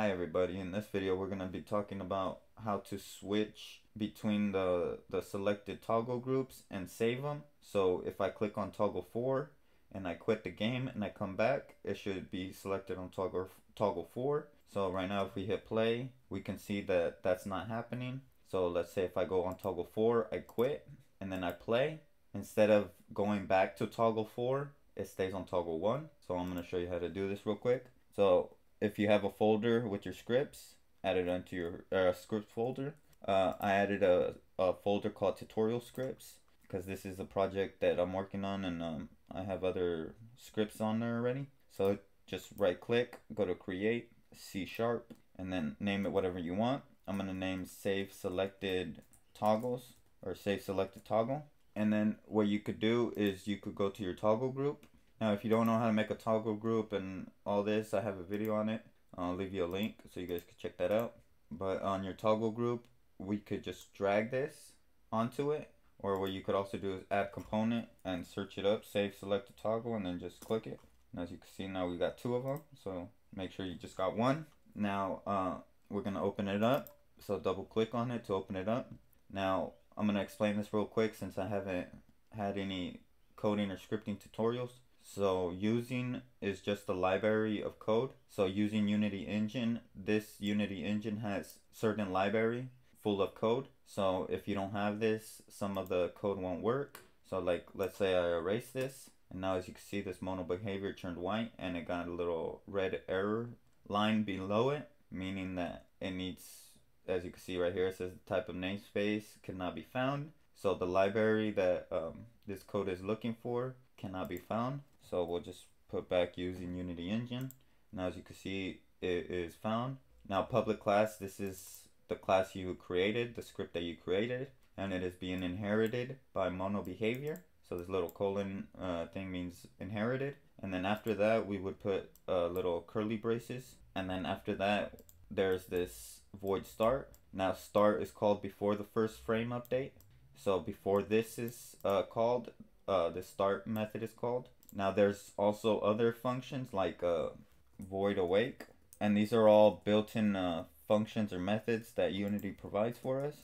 Hi everybody, in this video we're going to be talking about how to switch between the, the selected toggle groups and save them. So if I click on toggle 4 and I quit the game and I come back, it should be selected on toggle, toggle 4. So right now if we hit play, we can see that that's not happening. So let's say if I go on toggle 4, I quit and then I play. Instead of going back to toggle 4, it stays on toggle 1. So I'm going to show you how to do this real quick. So if you have a folder with your scripts, add it onto your uh, script folder. Uh, I added a, a folder called tutorial scripts because this is a project that I'm working on and um, I have other scripts on there already. So just right click, go to create, C sharp, and then name it whatever you want. I'm going to name save selected toggles or save selected toggle. And then what you could do is you could go to your toggle group now, if you don't know how to make a toggle group and all this, I have a video on it. I'll leave you a link so you guys can check that out. But on your toggle group, we could just drag this onto it. Or what you could also do is add component and search it up, save select a toggle, and then just click it. And as you can see now, we got two of them. So make sure you just got one. Now, uh, we're going to open it up. So double click on it to open it up. Now, I'm going to explain this real quick since I haven't had any coding or scripting tutorials. So using is just a library of code. So using Unity Engine, this Unity Engine has certain library full of code. So if you don't have this, some of the code won't work. So like, let's say I erase this. And now as you can see, this mono behavior turned white and it got a little red error line below it, meaning that it needs, as you can see right here, it says the type of namespace cannot be found. So the library that um, this code is looking for cannot be found. So we'll just put back using Unity Engine. Now as you can see, it is found. Now public class, this is the class you created, the script that you created, and it is being inherited by mono behavior. So this little colon uh, thing means inherited. And then after that, we would put uh, little curly braces. And then after that, there's this void start. Now start is called before the first frame update. So before this is uh, called, uh, the start method is called. Now there's also other functions like uh, void awake and these are all built-in uh, functions or methods that Unity provides for us.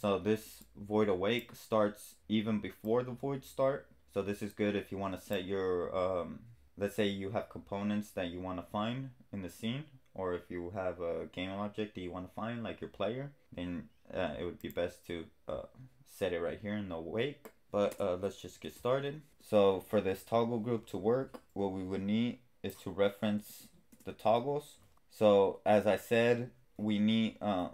So this void awake starts even before the void start. So this is good if you want to set your, um, let's say you have components that you want to find in the scene or if you have a game object that you want to find like your player, then uh, it would be best to uh, set it right here in the awake. But uh, let's just get started. So for this toggle group to work, what we would need is to reference the toggles. So as I said, we need uh,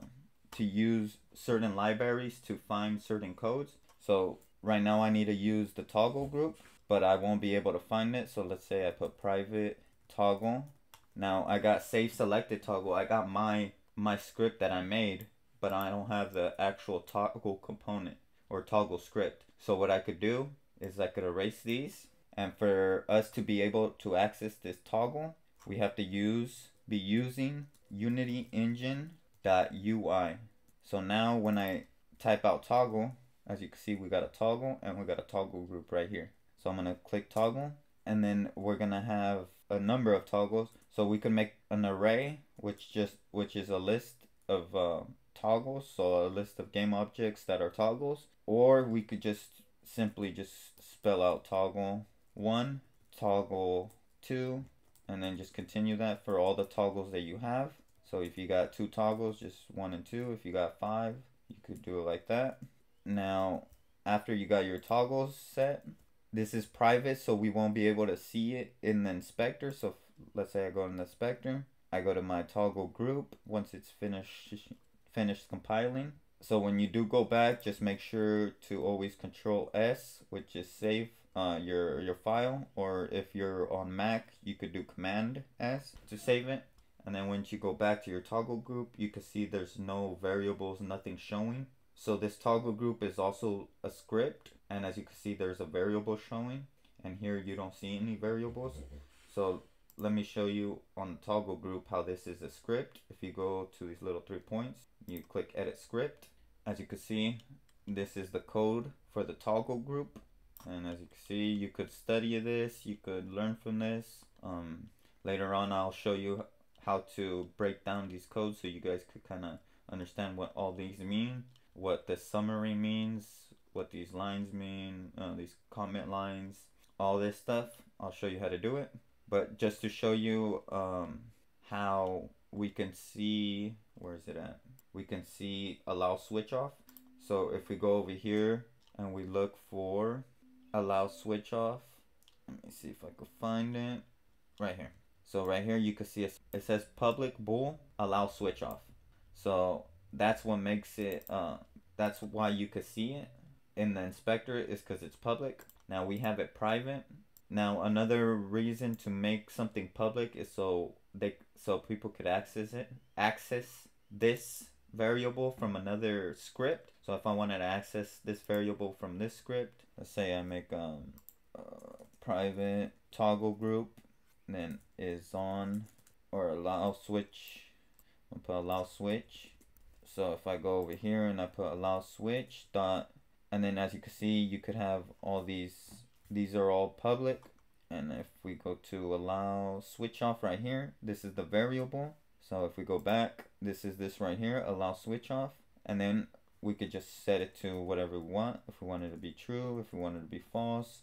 to use certain libraries to find certain codes. So right now I need to use the toggle group, but I won't be able to find it. So let's say I put private toggle. Now I got save selected toggle. I got my my script that I made, but I don't have the actual toggle component or toggle script. So what I could do is I could erase these. And for us to be able to access this toggle, we have to use be using Unity Engine UI. So now when I type out toggle, as you can see, we got a toggle and we got a toggle group right here. So I'm gonna click toggle and then we're gonna have a number of toggles. So we can make an array, which just which is a list of uh, toggles, so a list of game objects that are toggles, or we could just simply just spell out toggle 1, toggle 2, and then just continue that for all the toggles that you have. So if you got two toggles, just 1 and 2. If you got 5, you could do it like that. Now, after you got your toggles set, this is private, so we won't be able to see it in the inspector. So let's say I go in the inspector, I go to my toggle group. Once it's finished, finished compiling, so when you do go back, just make sure to always control S, which is save uh, your, your file. Or if you're on Mac, you could do command S to save it. And then once you go back to your toggle group, you can see there's no variables, nothing showing. So this toggle group is also a script. And as you can see, there's a variable showing. And here you don't see any variables. So let me show you on the toggle group how this is a script. If you go to these little three points, you click edit script. As you can see, this is the code for the toggle group. And as you can see, you could study this, you could learn from this. Um, later on, I'll show you how to break down these codes so you guys could kind of understand what all these mean, what the summary means, what these lines mean, uh, these comment lines, all this stuff. I'll show you how to do it. But just to show you um, how we can see, where is it at? We can see allow switch off. So if we go over here and we look for allow switch off, let me see if I can find it right here. So right here you can see it, it says public bool allow switch off. So that's what makes it, uh, that's why you could see it in the inspector is because it's public. Now we have it private. Now another reason to make something public is so they so people could access it, access this variable from another script. So if I wanted to access this variable from this script, let's say I make um, private toggle group, then is on or allow switch. I'll put allow switch. So if I go over here and I put allow switch dot, and then as you can see, you could have all these. These are all public. And if we go to allow switch off right here, this is the variable. So if we go back, this is this right here, allow switch off. And then we could just set it to whatever we want. If we want it to be true, if we want it to be false.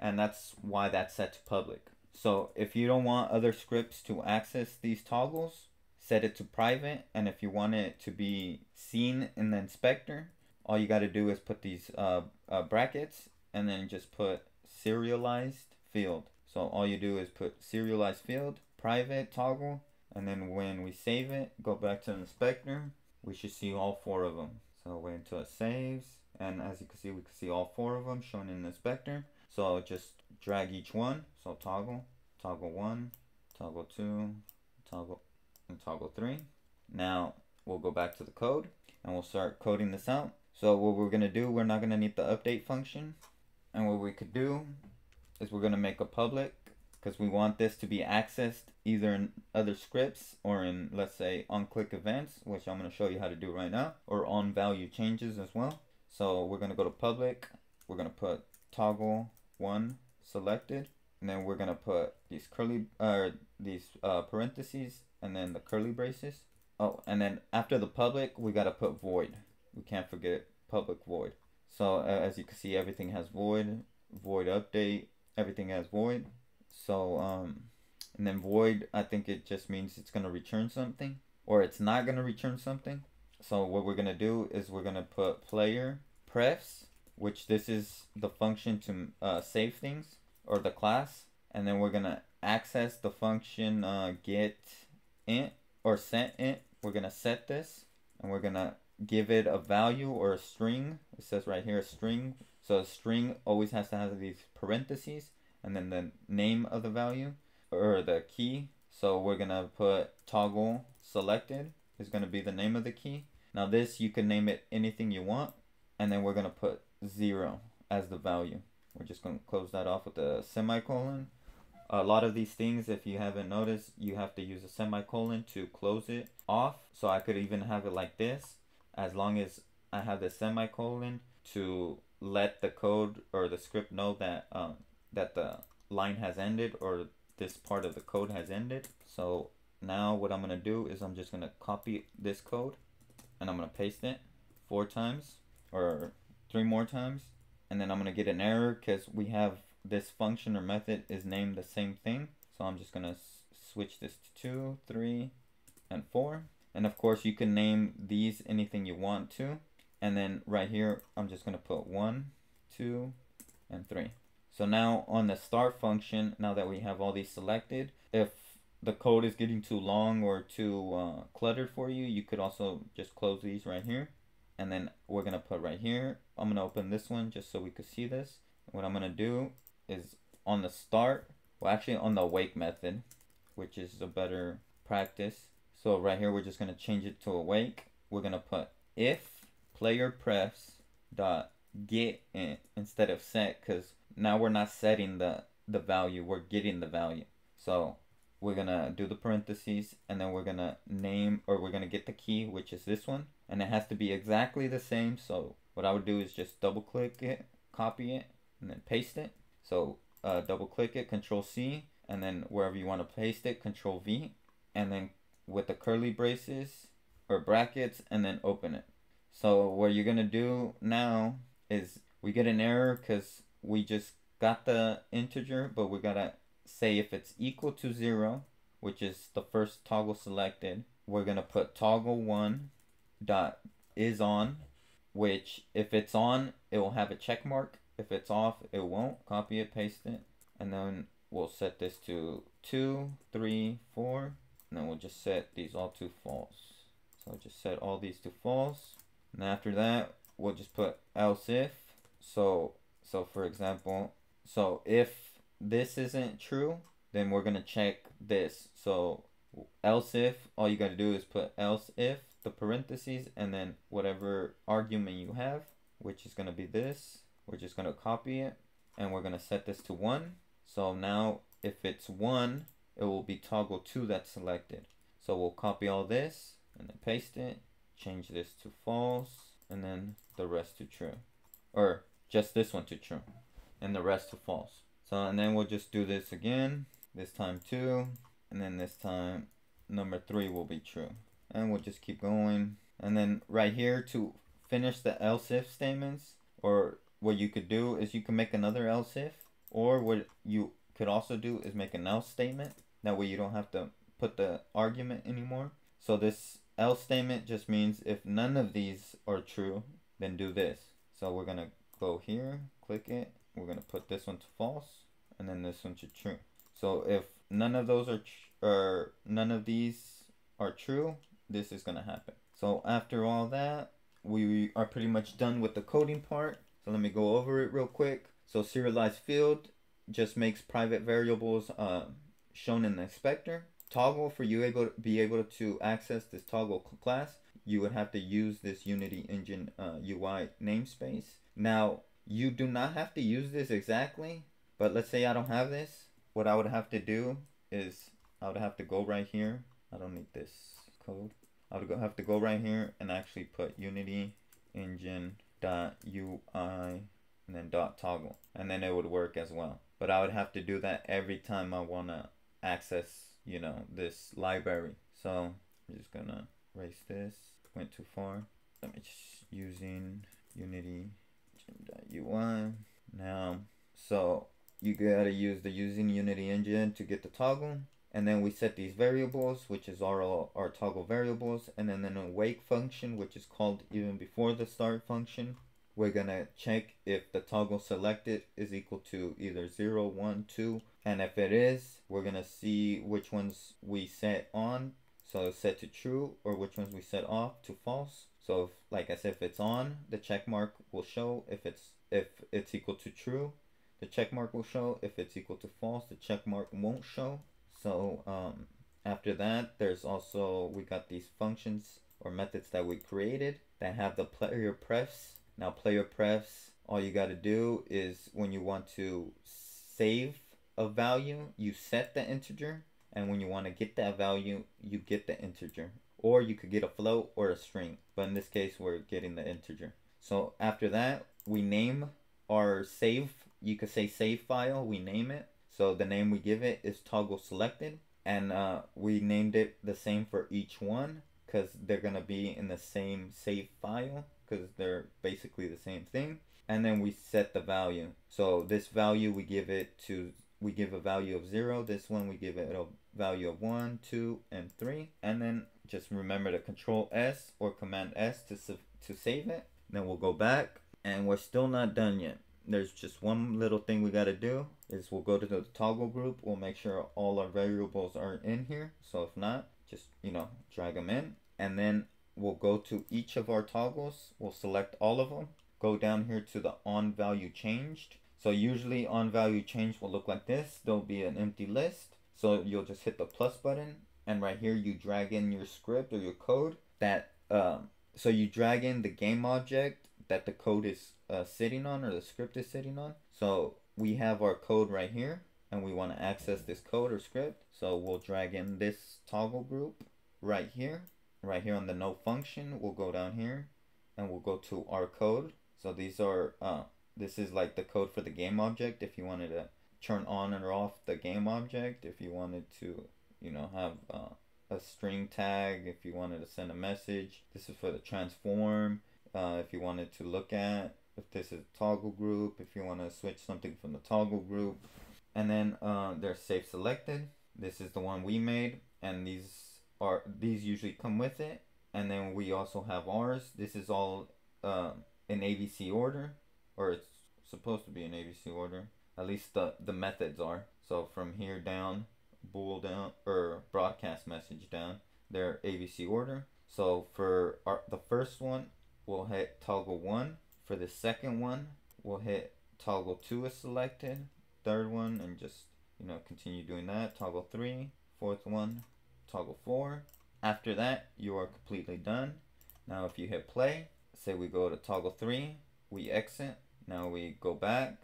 And that's why that's set to public. So if you don't want other scripts to access these toggles, set it to private. And if you want it to be seen in the inspector, all you got to do is put these uh, uh, brackets and then just put serialized field. So all you do is put serialized field, private toggle, and then when we save it, go back to the inspector, we should see all four of them. So wait until it saves, and as you can see, we can see all four of them shown in the inspector. So I'll just drag each one. So toggle, toggle one, toggle two, toggle, and toggle three. Now we'll go back to the code and we'll start coding this out. So what we're gonna do, we're not gonna need the update function. And what we could do is we're gonna make a public because we want this to be accessed either in other scripts or in let's say on click events which I'm going to show you how to do right now or on value changes as well. So we're going to go to public we're going to put toggle one selected and then we're going to put these curly uh these uh, parentheses and then the curly braces. Oh and then after the public we got to put void. We can't forget public void. So uh, as you can see everything has void void update everything has void. So um and then void i think it just means it's going to return something or it's not going to return something. So what we're going to do is we're going to put player prefs which this is the function to uh, save things or the class. And then we're going to access the function uh, get int or set int. We're going to set this and we're going to give it a value or a string. It says right here a string so a string always has to have these parentheses and then the name of the value or the key. So we're gonna put toggle selected is gonna be the name of the key. Now this you can name it anything you want and then we're gonna put zero as the value. We're just gonna close that off with a semicolon. A lot of these things if you haven't noticed you have to use a semicolon to close it off. So I could even have it like this. As long as I have the semicolon to let the code or the script know that um, that the line has ended or this part of the code has ended. So now what I'm going to do is I'm just going to copy this code and I'm going to paste it four times or three more times. And then I'm going to get an error because we have this function or method is named the same thing. So I'm just going to switch this to two, three, and four. And of course you can name these anything you want to. And then right here, I'm just going to put one, two, and three. So now on the start function, now that we have all these selected, if the code is getting too long or too uh, cluttered for you, you could also just close these right here. And then we're going to put right here, I'm going to open this one just so we could see this. What I'm going to do is on the start, well actually on the awake method, which is a better practice. So right here, we're just going to change it to awake. We're going to put if player prefs dot get int instead of set because now we're not setting the the value we're getting the value. So we're gonna do the parentheses and then we're gonna name or we're gonna get the key which is this one and it has to be exactly the same. So what I would do is just double click it copy it and then paste it. So uh, double click it control C and then wherever you want to paste it control V and then with the curly braces or brackets and then open it. So what you're gonna do now is we get an error because we just got the integer, but we gotta say if it's equal to zero, which is the first toggle selected, we're gonna put toggle one dot is on, which if it's on, it will have a check mark. If it's off, it won't. Copy it, paste it, and then we'll set this to two, three, four, and then we'll just set these all to false. So just set all these to false. And after that, we'll just put else if. So, so for example, so if this isn't true, then we're gonna check this. So else if, all you gotta do is put else if, the parentheses, and then whatever argument you have, which is gonna be this. We're just gonna copy it, and we're gonna set this to one. So now, if it's one, it will be toggle two that's selected. So we'll copy all this, and then paste it, change this to false, and then the rest to true. Or just this one to true, and the rest to false. So, and then we'll just do this again, this time two, and then this time number three will be true. And we'll just keep going. And then right here to finish the else if statements, or what you could do is you can make another else if, or what you could also do is make an else statement. That way you don't have to put the argument anymore. So this else statement just means if none of these are true, then do this. So we're gonna go here, click it. We're gonna put this one to false, and then this one to true. So if none of those are or none of these are true, this is gonna happen. So after all that, we are pretty much done with the coding part. So let me go over it real quick. So serialized field just makes private variables uh, shown in the inspector toggle for you able to be able to access this toggle class you would have to use this unity engine uh, ui namespace. Now you do not have to use this exactly but let's say i don't have this. What i would have to do is i would have to go right here. I don't need this code. I would have to go right here and actually put unity engine dot ui and then dot toggle and then it would work as well. But i would have to do that every time i want to access you know, this library. So I'm just gonna erase this. Went too far. Let me just using Unity UI. Now, so you gotta use the using Unity engine to get the toggle. And then we set these variables, which is our, our toggle variables. And then in a wake function, which is called even before the start function, we're gonna check if the toggle selected is equal to either 0, 1, 2, and if it is, we're gonna see which ones we set on, so set to true, or which ones we set off to false. So if, like I said, if it's on, the check mark will show. If it's if it's equal to true, the check mark will show. If it's equal to false, the check mark won't show. So um, after that, there's also we got these functions or methods that we created that have the player prefs. Now player prefs, all you got to do is when you want to save a value, you set the integer, and when you want to get that value, you get the integer. Or you could get a float or a string, but in this case, we're getting the integer. So after that, we name our save, you could say save file, we name it. So the name we give it is toggle selected, and uh, we named it the same for each one because they're gonna be in the same save file because they're basically the same thing and then we set the value so this value we give it to we give a value of 0. This one we give it a value of 1, 2, and 3. And then just remember to control S or command S to, to save it. Then we'll go back and we're still not done yet. There's just one little thing we got to do is we'll go to the toggle group. We'll make sure all our variables are in here. So if not, just, you know, drag them in. And then we'll go to each of our toggles. We'll select all of them. Go down here to the on value changed so usually on value change will look like this. There'll be an empty list. So you'll just hit the plus button and right here you drag in your script or your code that um, so you drag in the game object that the code is uh, sitting on or the script is sitting on. So we have our code right here and we want to access this code or script. So we'll drag in this toggle group right here. Right here on the no function, we'll go down here and we'll go to our code. So these are uh, this is like the code for the game object if you wanted to turn on or off the game object if you wanted to you know have uh, a string tag if you wanted to send a message. This is for the transform. Uh, if you wanted to look at if this is toggle group, if you want to switch something from the toggle group. And then uh, there's save selected. This is the one we made, and these are these usually come with it. And then we also have ours. This is all uh, in ABC order, or it's supposed to be in ABC order. At least the the methods are. So from here down, bool down or broadcast message down, they're ABC order. So for our, the first one, we'll hit toggle one. For the second one, we'll hit toggle two is selected. Third one, and just you know continue doing that. Toggle three. Fourth one, toggle four. After that, you are completely done. Now if you hit play, say we go to toggle three, we exit. Now we go back.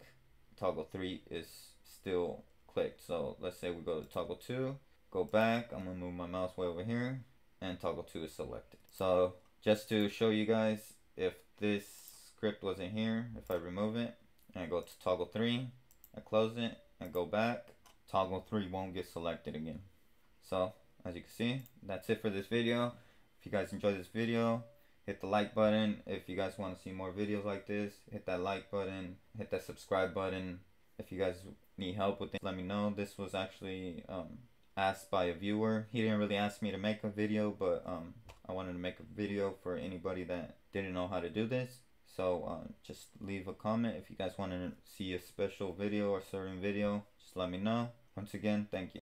Toggle three is still clicked. So let's say we go to toggle two, go back. I'm gonna move my mouse way over here, and toggle two is selected. So just to show you guys, if this script wasn't here, if I remove it, and I go to toggle three, I close it, and go back, toggle three won't get selected again. So as you can see, that's it for this video. If you guys enjoyed this video, hit the like button. If you guys want to see more videos like this, hit that like button, hit that subscribe button. If you guys need help with it, let me know. This was actually um, asked by a viewer. He didn't really ask me to make a video, but um, I wanted to make a video for anybody that didn't know how to do this. So uh, just leave a comment if you guys want to see a special video or certain video. Just let me know. Once again, thank you.